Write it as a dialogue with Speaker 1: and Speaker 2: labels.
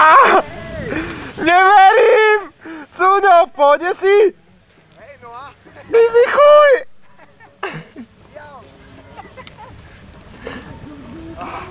Speaker 1: Ah! Neverím! Cudo, pôjde si?
Speaker 2: Hej, no a?
Speaker 1: Ty si chuj!
Speaker 2: Ah.